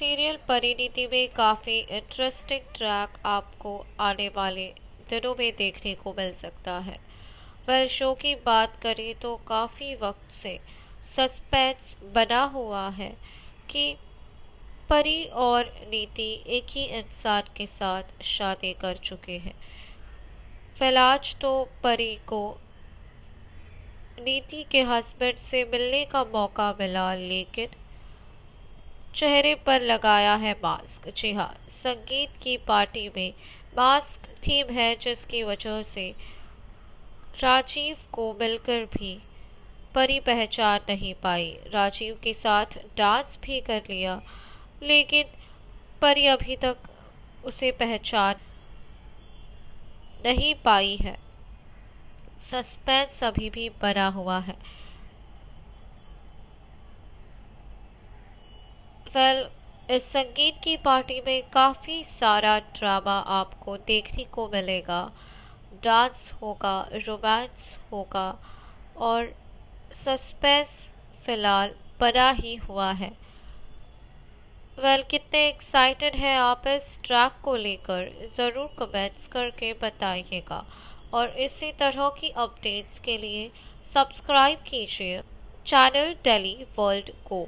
Serial Parineeti में काफ़ी interesting track आपको आने वाले दिनों में देखने को मिल सकता है। वह शो की बात करें तो काफ़ी वक्त से सस्पेंस बना हुआ है कि परी और नीति एक ही इंसान के साथ शादी कर चुके हैं। फिलहाज तो परी को नीति के हस्बैंड से मिलने का मौका मिला, लेकिन चेहरे पर लगाया है मास्क। जी हाँ संगीत की पार्टी में मास्क थीम है, जिसकी वजह से राजीव को मिलकर भी परी पहचान नहीं पाई। राजीव के साथ डांस भी कर लिया, लेकिन परी अभी तक उसे पहचान नहीं पाई है। सस्पेंस अभी भी बना हुआ है। वेल इस संगीत की पार्टी में काफ़ी सारा ड्रामा आपको देखने को मिलेगा। डांस होगा रोमांस होगा और सस्पेंस फ़िलहाल बना ही हुआ है। वेल well, कितने एक्साइटेड हैं आप इस ट्रैक को लेकर ज़रूर कमेंट्स करके बताइएगा। और इसी तरह की अपडेट्स के लिए सब्सक्राइब कीजिए चैनल डेली वर्ल्ड को।